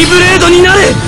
イブレードになれ